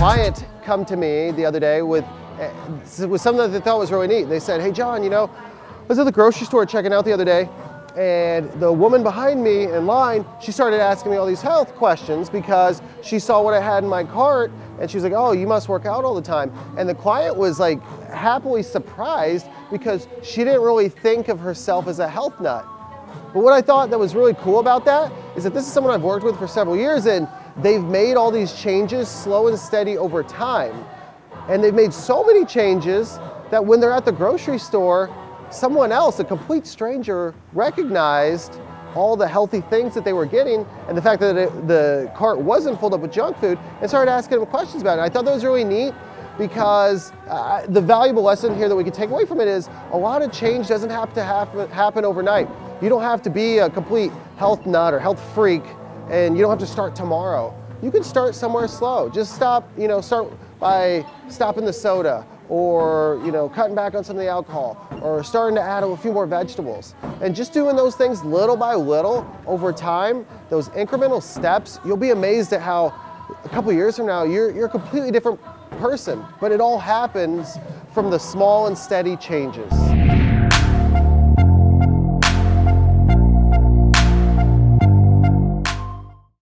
client come to me the other day with, uh, with something that they thought was really neat. They said, hey John, you know, I was at the grocery store checking out the other day and the woman behind me in line, she started asking me all these health questions because she saw what I had in my cart and she was like, oh, you must work out all the time. And the client was like happily surprised because she didn't really think of herself as a health nut. But what I thought that was really cool about that is that this is someone I've worked with for several years and they've made all these changes slow and steady over time. And they've made so many changes that when they're at the grocery store, someone else, a complete stranger, recognized all the healthy things that they were getting and the fact that it, the cart wasn't filled up with junk food and started asking them questions about it. I thought that was really neat because uh, the valuable lesson here that we can take away from it is a lot of change doesn't have to happen, happen overnight. You don't have to be a complete health nut or health freak and you don't have to start tomorrow. You can start somewhere slow. Just stop, you know, start by stopping the soda or, you know, cutting back on some of the alcohol or starting to add a few more vegetables. And just doing those things little by little over time, those incremental steps, you'll be amazed at how a couple years from now, you're, you're a completely different person. But it all happens from the small and steady changes.